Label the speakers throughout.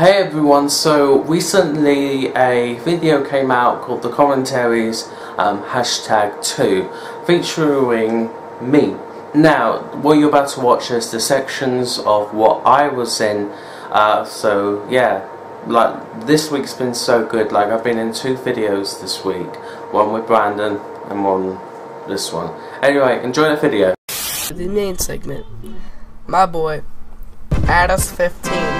Speaker 1: Hey everyone, so recently a video came out called The Commentaries um, Hashtag 2 featuring me. Now, what you're about to watch is the sections of what I was in, uh, so yeah, like this week's been so good, like I've been in two videos this week, one with Brandon and one this one. Anyway, enjoy the video.
Speaker 2: The main segment, my boy, Adis 15.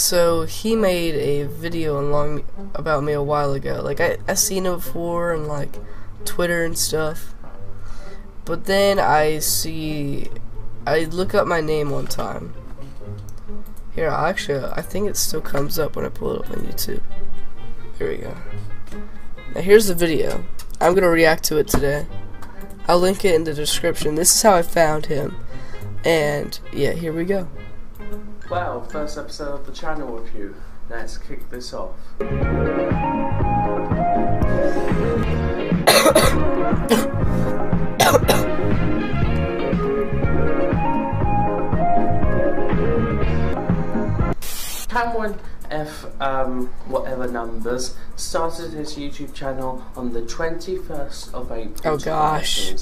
Speaker 2: So he made a video along about me a while ago. Like I I seen it before on like Twitter and stuff. But then I see I look up my name one time. Here, actually, I think it still comes up when I pull it up on YouTube. Here we go. Now here's the video. I'm gonna react to it today. I'll link it in the description. This is how I found him. And yeah, here we go.
Speaker 1: Well, first episode of the channel review. Let's kick this off. Cameron F um, whatever numbers started his YouTube channel on the 21st of April.
Speaker 2: Oh gosh.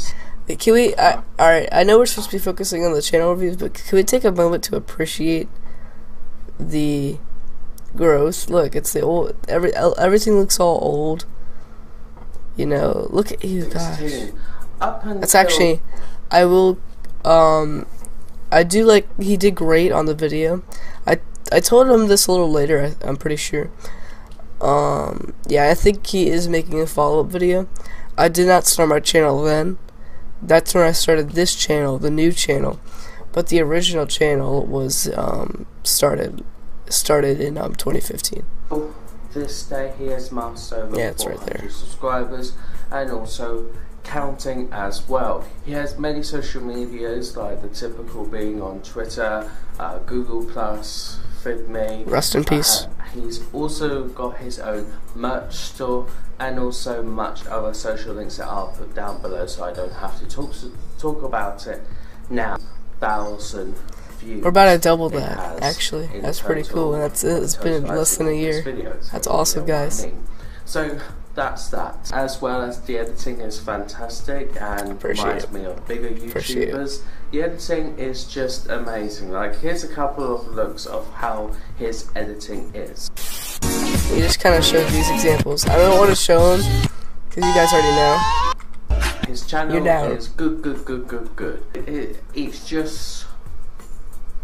Speaker 2: Can we? Uh, all right. I know we're supposed to be focusing on the channel reviews, but can we take a moment to appreciate the growth? Look, it's the old. Every everything looks all old. You know, look at you, gosh. That's actually, I will. Um, I do like he did great on the video. I I told him this a little later. I, I'm pretty sure. Um, yeah, I think he is making a follow up video. I did not start my channel then that's when I started this channel, the new channel. But the original channel was um, started started in um, 2015.
Speaker 1: This day he has mastered over
Speaker 2: yeah, it's right there.
Speaker 1: subscribers and also counting as well. He has many social medias like the typical being on Twitter, uh, Google Plus, FeedMe.
Speaker 2: Rest in peace. Uh,
Speaker 1: he's also got his own merch store and also much other social links that I'll put down below so I don't have to talk talk about it now. Thousand views.
Speaker 2: We're about to double that, actually. That's pretty cool, that's it. It's been less than a year. That's awesome, guys.
Speaker 1: So that's that. As well as the editing is fantastic and Appreciate reminds it. me of bigger YouTubers. The editing is just amazing. Like here's a couple of looks of how his editing is.
Speaker 2: We just kind of showed these examples. I don't want to show them because you guys already know.
Speaker 1: His channel is good, good, good, good, good. It, it, it's just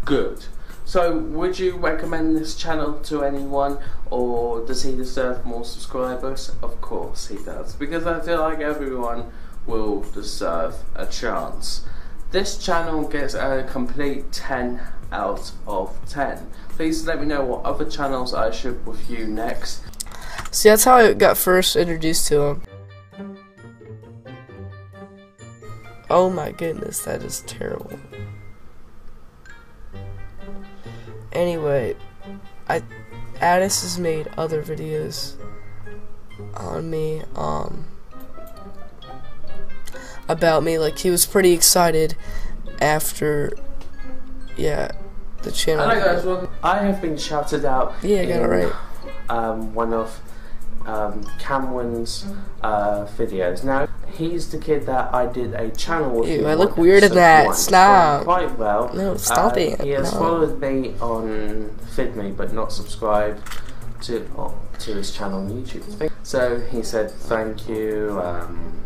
Speaker 1: good. So, would you recommend this channel to anyone, or does he deserve more subscribers? Of course he does, because I feel like everyone will deserve a chance. This channel gets a complete 10 out of 10. Please let me know what other channels I should review next.
Speaker 2: See, that's how I got first introduced to him. Oh my goodness, that is terrible. Anyway, I Adis has made other videos on me, um, about me. Like he was pretty excited after, yeah, the channel.
Speaker 1: Hello guys, well, I have been shouted out.
Speaker 2: Yeah, I got it right.
Speaker 1: Um, one of um, Cameron's uh, videos. Now, he's the kid that I did a channel with.
Speaker 2: Ew, I look weird in that. Stop.
Speaker 1: Quite well.
Speaker 2: No, stop uh, it.
Speaker 1: He has
Speaker 2: no.
Speaker 1: followed me on FeedMe, but not subscribed to oh, to his channel on YouTube. So he said thank you. Um,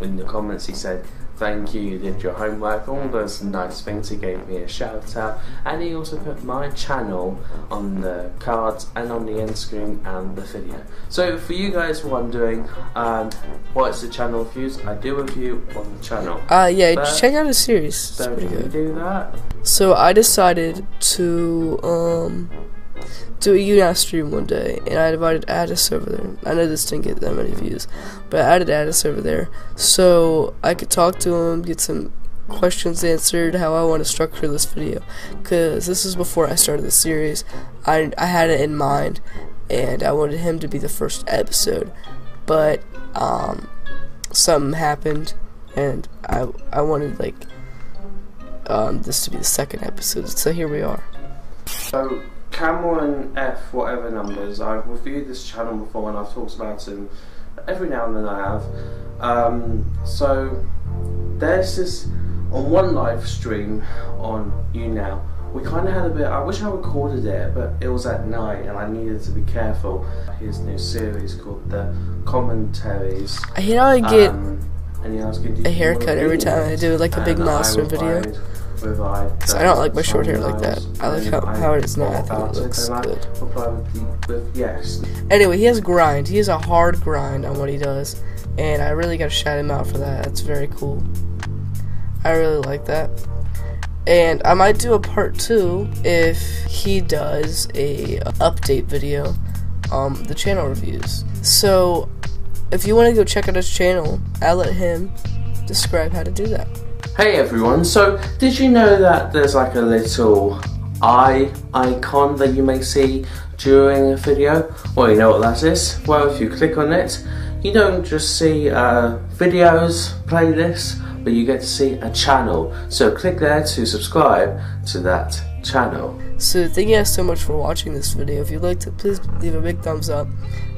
Speaker 1: in the comments, he said thank you, you did your homework, all those nice things. He gave me a shout out, and he also put my channel on the cards and on the end screen and the video. So, for you guys wondering, um, what's the channel views? I do a review on the channel.
Speaker 2: Uh, yeah, but check out the series. It's
Speaker 1: don't pretty good. do that.
Speaker 2: So, I decided to, um, do a YouNow stream one day, and I invited Adis over there. I know this didn't get that many views, but I added Adis over there so I could talk to him, get some questions answered, how I want to structure this video. Because this is before I started the series. I, I had it in mind, and I wanted him to be the first episode. But, um, something happened, and I, I wanted, like, um, this to be the second episode. So here we are.
Speaker 1: So Cameron F, whatever numbers, I've reviewed this channel before and I've talked about him every now and then I have. Um, so there's this on one live stream on YouNow. We kind of had a bit. I wish I recorded it, but it was at night and I needed to be careful. His new series called the Commentaries.
Speaker 2: I hate how I get
Speaker 1: Um, and I was
Speaker 2: a haircut every time I do like a big milestone video. So I don't like my short hair like that. I like how- how it is now. I think it looks good. Anyway, he has grind. He has a hard grind on what he does, and I really gotta shout him out for that. That's very cool. I really like that. And I might do a part two if he does a update video, um, the channel reviews. So, if you want to go check out his channel, I'll let him describe how to do that.
Speaker 1: Hey everyone, so did you know that there's like a little eye icon that you may see during a video? Well, you know what that is? Well, if you click on it, you don't just see uh, videos, playlists, but you get to see a channel. So click there to subscribe to that channel.
Speaker 2: So thank you guys so much for watching this video. If you liked it, please leave a big thumbs up.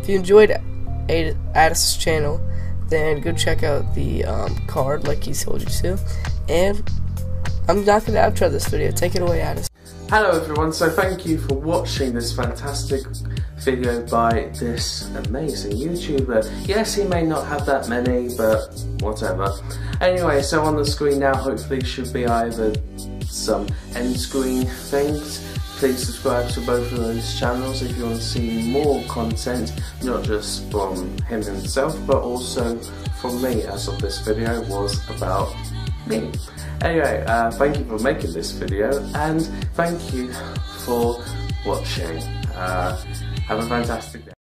Speaker 2: If you enjoyed Ad- Adis's channel, then go check out the um, card like he told you to. And I'm not going to outro this video. Take it away, Adis.
Speaker 1: Hello everyone, so thank you for watching this fantastic video by this amazing YouTuber. Yes, he may not have that many, but whatever. Anyway, so on the screen now hopefully should be either some end screen things. Please subscribe to both of those channels if you want to see more content, not just from him himself, but also from me, as of this video was about me. Anyway, uh, thank you for making this video and thank you for watching. Uh, have a fantastic day.